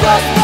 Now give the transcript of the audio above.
trust me.